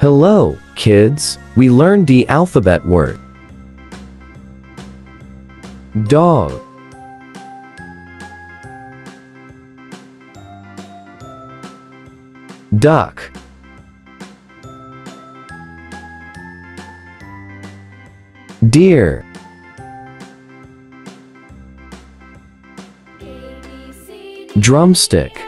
Hello, kids. We learned the alphabet word. Dog. Duck. Deer. Drumstick.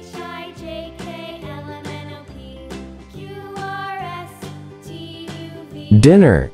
Dinner.